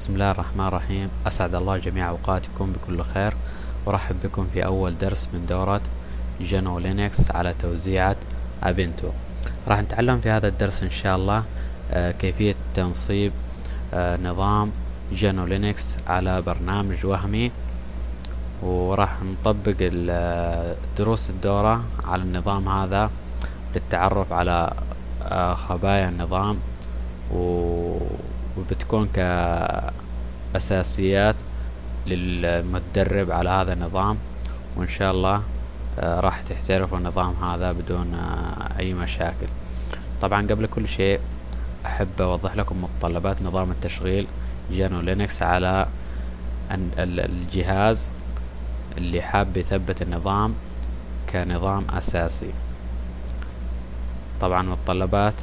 بسم الله الرحمن الرحيم. أسعد الله جميع أوقاتكم بكل خير. وأرحب بكم في أول درس من دورة GNU Linux على توزيعة Ubuntu راح نتعلم في هذا الدرس إن شاء الله آه، كيفية تنصيب آه، نظام GNU Linux على برنامج وهمي. وراح نطبق ال- دروس الدورة على النظام هذا للتعرف على آه، خبايا النظام. و- وبتكون كأساسيات للمتدرب على هذا النظام. وإن شاء الله آه، راح تحترفوا النظام هذا بدون آه، أي مشاكل. طبعا قبل كل شيء أحب أوضح لكم متطلبات نظام التشغيل جانو لينكس على ال- ال- الجهاز اللي حاب يثبت النظام كنظام أساسي. طبعا متطلبات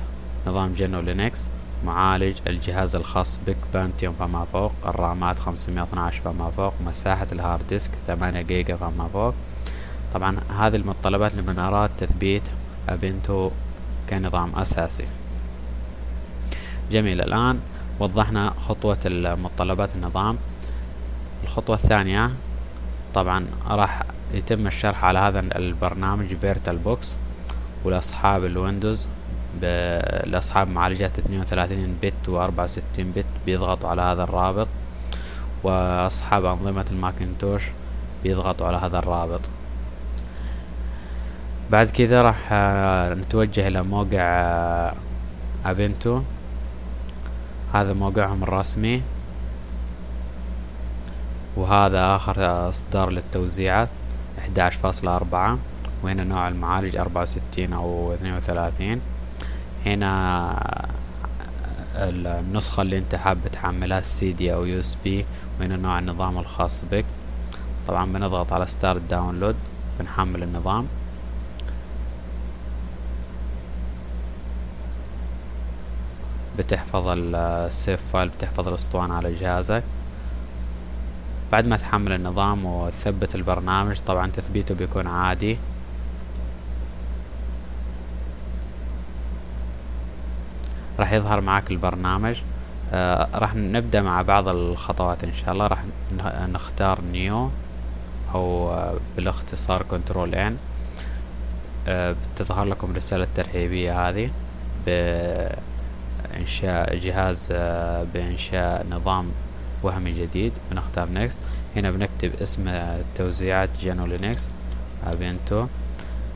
نظام جنو لينكس معالج الجهاز الخاص بك Pentium فما فوق الرامات 512 فما فوق مساحة ال hard disk 8 جيجا فما فوق. طبعا هذه المتطلبات لمن أراد تثبيت Ubuntu كنظام أساسي. جميل الآن وضحنا خطوة متطلبات النظام. الخطوة الثانية طبعا راح يتم الشرح على هذا البرنامج VirtualBox ولأصحاب الويندوز. لأصحاب معالجات 32 bit و 64 bit بيضغطوا على هذا الرابط وأصحاب أنظمة الماكنتوش بيضغطوا على هذا الرابط. بعد كذا راح آه، نتوجه إلى موقع آه، Ubuntu. هذا موقعهم الرسمي. وهذا آخر إصدار للتوزيعات 11.4 وهنا نوع المعالج 64 أو 32 هنا النسخة اللي انت حاب تحملها السي دي أو USB وهنا نوع النظام الخاص بك. طبعا بنضغط على start download بنحمل النظام. بتحفظ ال save file بتحفظ الاسطوانة على جهازك. بعد ما تحمل النظام وتثبت البرنامج طبعا تثبيته بيكون عادي. راح يظهر معك البرنامج. آه راح نبدأ مع بعض الخطوات إن شاء الله. راح نختار new أو آه بالاختصار Ctrl N. آه بتظهر لكم رسالة ترحيبية هذه بإنشاء جهاز بإنشاء نظام وهمي جديد. بنختار next هنا بنكتب اسم التوزيعات جنو لينكس. Ubuntu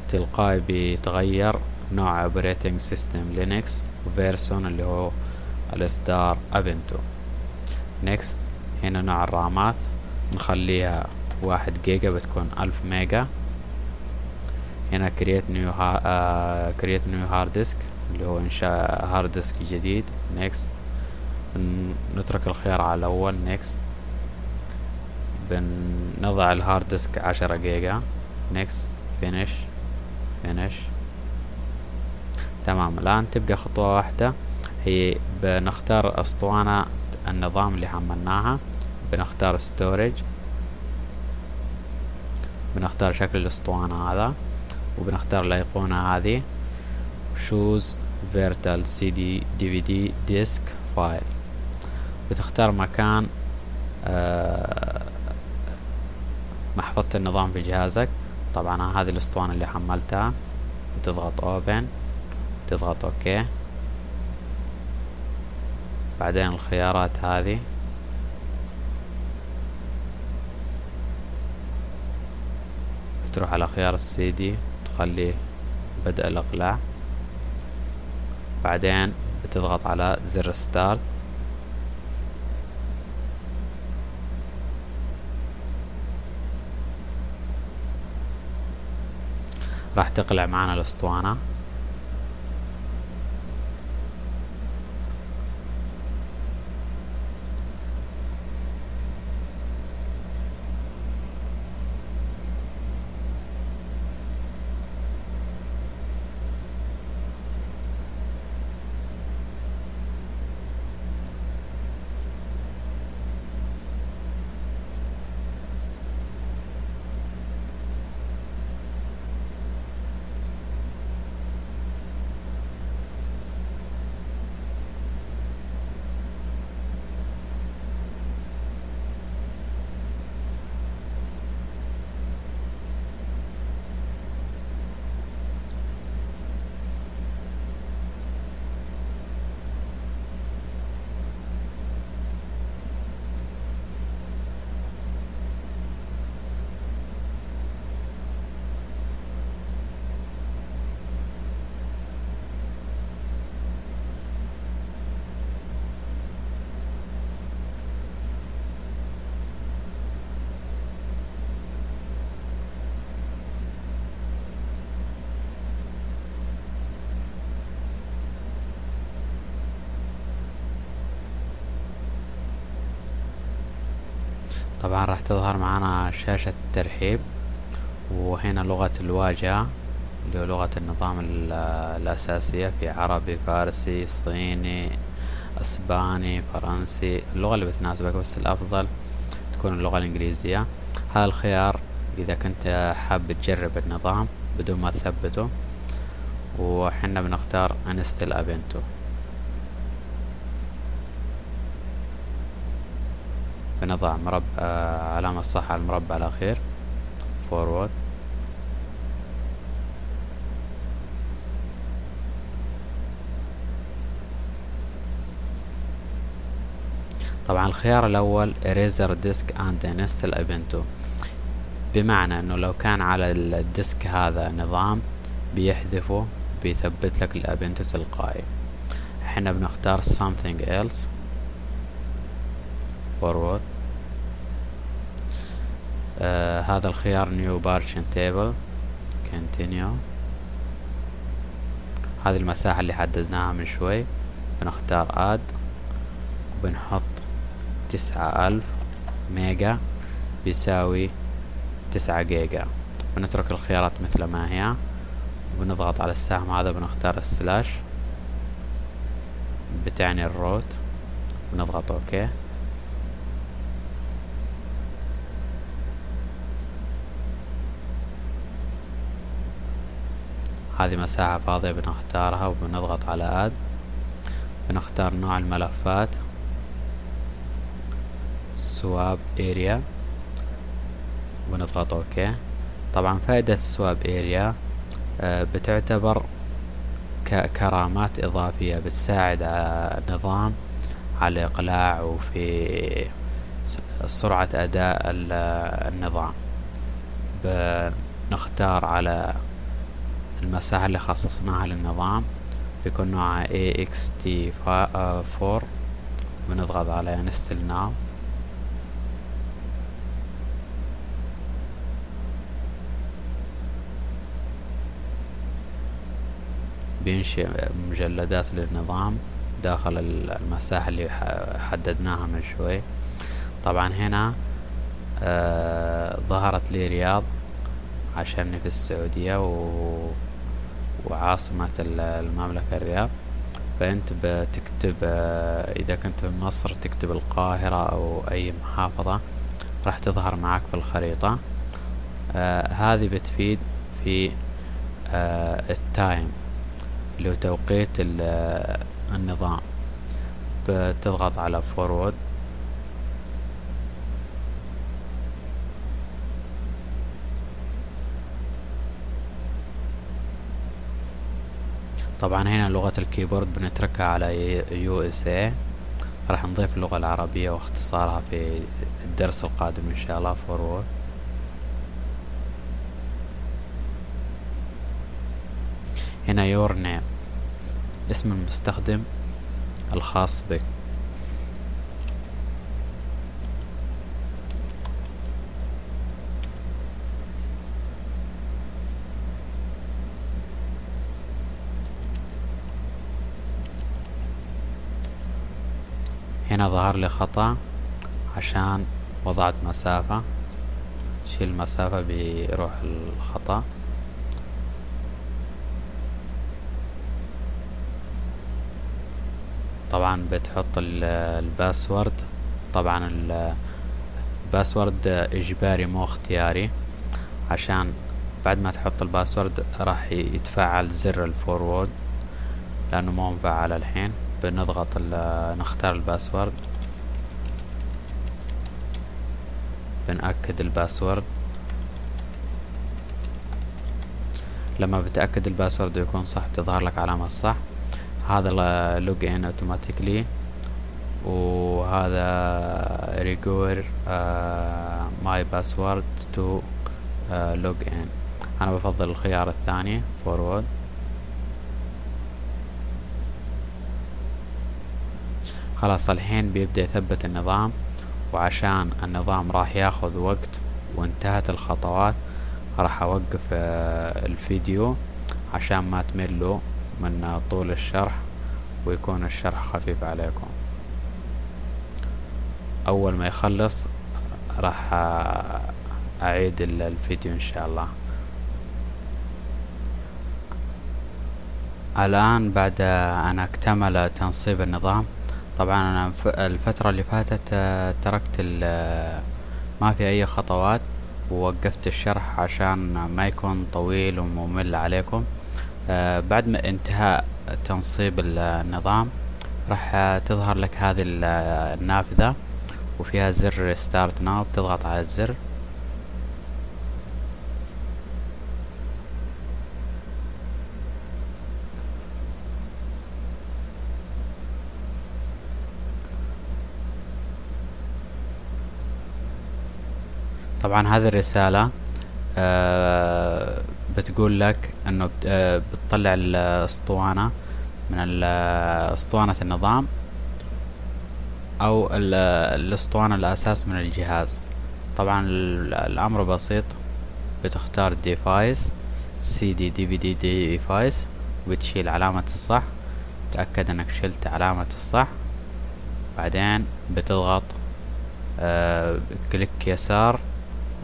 تلقائي بيتغير نوع operating system Linux. و version اللي هو الاصدار Ubuntu next هنا نوع الرامات. نخليها واحد جيجا بتكون ألف ميجا. هنا create new create new hard disk اللي هو إنشاء hard disk جديد. next نترك الخيار على الأول. next بنضع ال hard disk عشرة جيجا. next finish finish تمام الآن تبقى خطوة واحدة هي بنختار أسطوانة النظام اللي حملناها. بنختار storage بنختار شكل الأسطوانة هذا وبنختار الأيقونة هذه. choose virtual CD DVD disk file بتختار مكان آه، محفظة النظام في جهازك. طبعا هذه الأسطوانة اللي حملتها. بتضغط open تضغط okay بعدين الخيارات هذه. بتروح على خيار السي دي تخليه بدء الإقلاع. بعدين بتضغط على زر start راح تقلع معنا الأسطوانة. طبعا راح تظهر معنا شاشة الترحيب وهنا لغة الواجهة اللي هو لغة النظام الأساسية في عربي فارسي صيني إسباني فرنسي اللغة اللي بتناسبك بس الأفضل تكون اللغة الإنجليزية. هذا الخيار إذا كنت حاب تجرب النظام بدون ما تثبته. وحنا بنختار أنستل أبنتو. بنضع مربع آه علامة صح على المربع الأخير forward طبعا الخيار الأول erase disk and install Ubuntu. بمعنى إنه لو كان على ال disk هذا نظام بيحذفه بيثبت لك ال Ubuntu تلقائي. إحنا بنختار something else forward. آه هذا الخيار new partition table continue. هذه المساحة اللي حددناها من شوي. بنختار add. وبنحط تسعة ألف ميجا بيساوي تسعة جيجا. بنترك الخيارات مثل ما هي. وبنضغط على السهم هذا بنختار ال slash. بتعني ال root بنضغط okay هذه مساحة فاضية بنختارها وبنضغط على add بنختار نوع الملفات. swap area ونضغط okay طبعا فائدة ال swap area آه، بتعتبر كرامات إضافية بتساعد النظام على الاقلاع وفي سرعة أداء النظام. بنختار على المساحة اللي خصصناها للنظام بيكون نوعها ext4 بنضغط على install now. بينشئ مجلدات للنظام داخل المساحة اللي حددناها من شوي. طبعا هنا آه ظهرت لي رياض عشاني في السعودية و... وعاصمة المملكة الرياض. فأنت بتكتب آه إذا كنت في مصر تكتب القاهرة أو أي محافظة راح تظهر معك في الخريطة. آه هذه بتفيد في آه ال time اللي هو توقيت النظام. بتضغط على forward طبعا هنا لغة ال keyboard بنتركها على USA راح نضيف اللغة العربية واختصارها في الدرس القادم إن شاء الله فورورد هنا your name اسم المستخدم الخاص بك. هنا ظهر لي خطأ عشان وضعت مسافة شيل المسافة بيروح الخطأ. طبعا بتحط ال password طبعا ال password إجباري مو اختياري. عشان بعد ما تحط ال password راح يتفعل زر ال forward لأنه مو مفعل الحين. بنضغط نختار ال password. بنأكد ال password. لما بتأكد ال password يكون صح تظهر لك علامة صح. هذا log in automatically وهذا require my password to log in أنا بفضل الخيار الثاني فورورد خلاص الحين بيبدأ يثبت النظام وعشان النظام راح ياخذ وقت وانتهت الخطوات راح أوقف آه، الفيديو عشان ما تملوا من طول الشرح ويكون الشرح خفيف عليكم. أول ما يخلص راح أعيد الفيديو إن شاء الله. الآن بعد أن أكتمل تنصيب النظام طبعا أنا الفترة اللي فاتت تركت ما في أي خطوات ووقفت الشرح عشان ما يكون طويل وممل عليكم. بعد ما انتهاء تنصيب النظام راح تظهر لك هذه النافذة وفيها زر ستارت ناو بتضغط على الزر. طبعا هذه الرسالة آه بتقول لك إنه آه بتطلع الأسطوانة من أسطوانة النظام أو الأسطوانة الأساس من الجهاز. طبعا الأمر بسيط بتختار devices CD DVD devices وبتشيل علامة الصح تأكد إنك شلت علامة الصح. بعدين بتضغط آه click يسار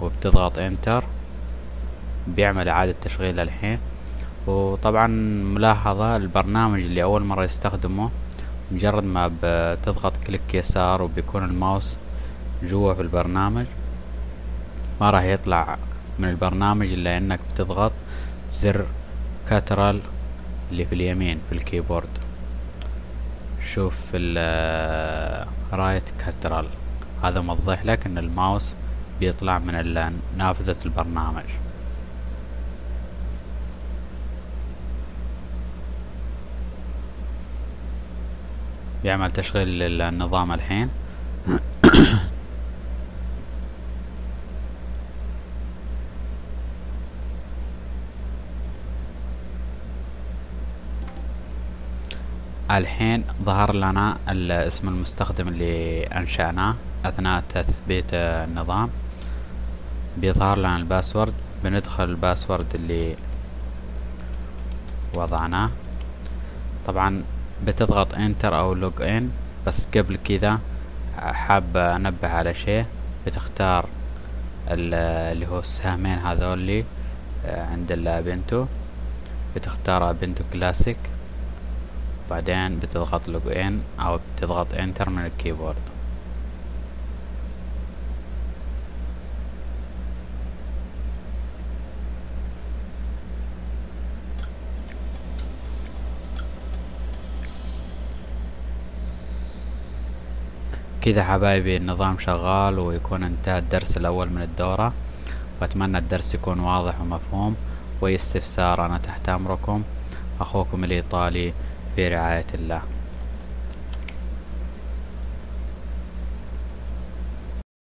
وبتضغط enter بيعمل إعادة تشغيل الحين وطبعا ملاحظة البرنامج اللي أول مرة يستخدمه مجرد ما بتضغط click يسار وبيكون الماوس جوا في البرنامج ما راح يطلع من البرنامج إلا إنك بتضغط زر control اللي في اليمين في ال keyboard. شوف right control هذا موضح لك إن الماوس بيطلع من نافذة البرنامج. بيعمل تشغيل للنظام الحين. الحين ظهر لنا اسم المستخدم اللي أنشأناه أثناء تثبيت النظام. بيظهر لنا ال password بندخل ال password اللي وضعناه. طبعا بتضغط enter أو log in بس قبل كذا حاب أنبه على شيء. بتختار اللي هو السهمين هذولي عند ال Ubuntu. بتختار Ubuntu Classic. بعدين بتضغط log in أو بتضغط enter من ال keyboard. كذا حبايبي النظام شغال ويكون انتهى الدرس الأول من الدورة. وأتمنى الدرس يكون واضح ومفهوم واي استفسار أنا تحت أمركم. أخوكم الإيطالي في رعاية الله.